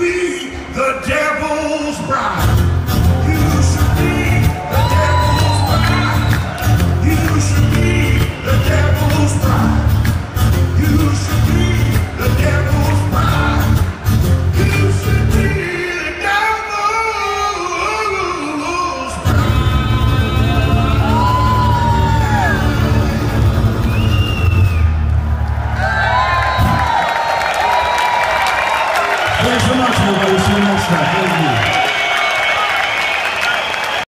be the devil. Track.